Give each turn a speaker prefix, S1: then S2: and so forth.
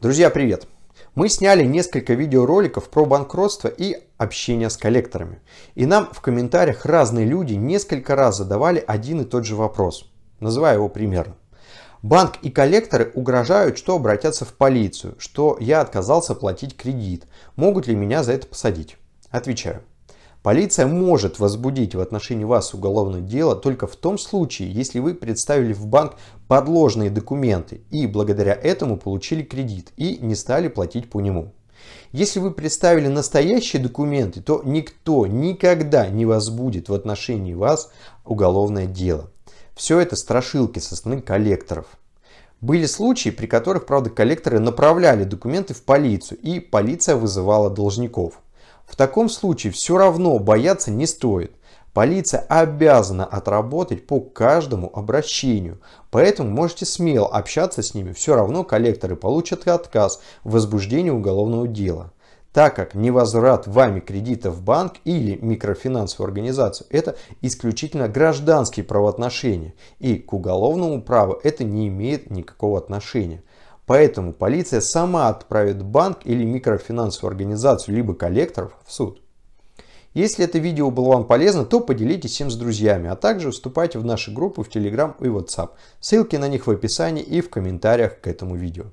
S1: Друзья, привет! Мы сняли несколько видеороликов про банкротство и общение с коллекторами. И нам в комментариях разные люди несколько раз задавали один и тот же вопрос. Называю его примерно. Банк и коллекторы угрожают, что обратятся в полицию, что я отказался платить кредит. Могут ли меня за это посадить? Отвечаю. Полиция может возбудить в отношении вас уголовное дело только в том случае, если вы представили в банк подложные документы и благодаря этому получили кредит и не стали платить по нему. Если вы представили настоящие документы, то никто никогда не возбудит в отношении вас уголовное дело. Все это страшилки со стороны коллекторов. Были случаи, при которых, правда, коллекторы направляли документы в полицию, и полиция вызывала должников. В таком случае все равно бояться не стоит. Полиция обязана отработать по каждому обращению, поэтому можете смело общаться с ними, все равно коллекторы получат отказ в возбуждении уголовного дела. Так как невозврат вами кредита в банк или микрофинансовую организацию – это исключительно гражданские правоотношения, и к уголовному праву это не имеет никакого отношения. Поэтому полиция сама отправит банк или микрофинансовую организацию, либо коллекторов в суд. Если это видео было вам полезно, то поделитесь им с друзьями, а также вступайте в наши группы в Telegram и WhatsApp. Ссылки на них в описании и в комментариях к этому видео.